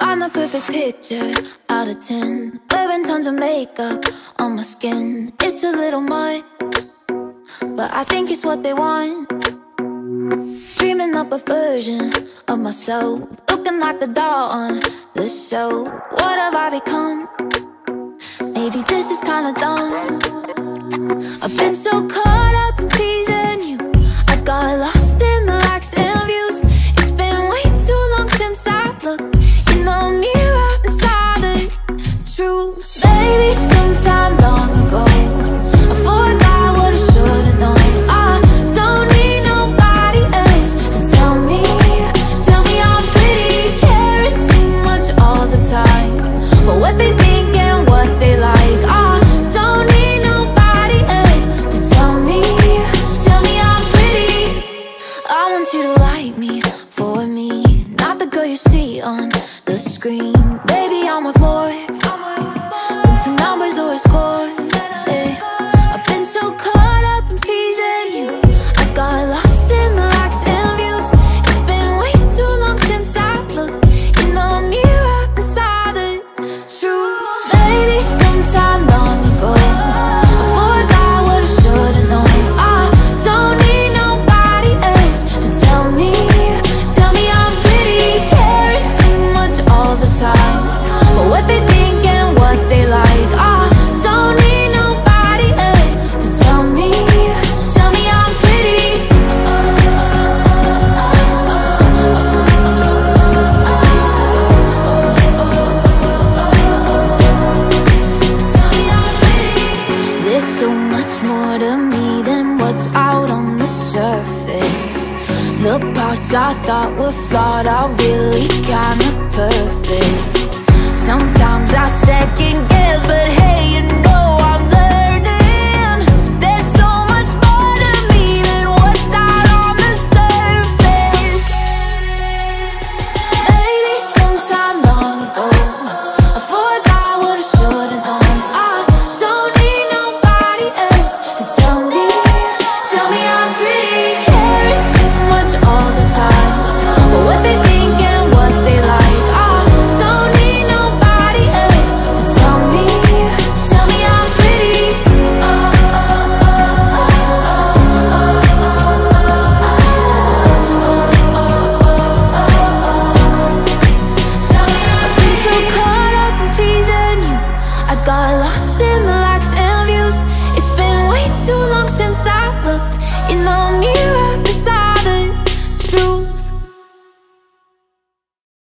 I'm the perfect picture out of 10. Wearing tons of makeup on my skin. It's a little much, but I think it's what they want. Dreaming up a version of myself. Looking like the doll on the show. What have I become? Maybe this is kinda dumb. I've been so caught up in. Baby, I'm with more I thought were flawed. Are really kinda perfect. got lost